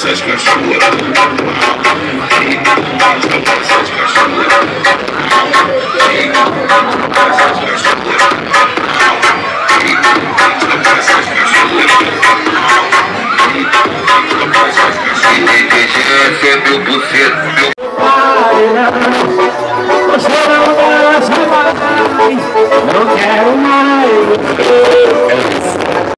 essas cachorras. Essas cachorras. Não mais, não quero mais.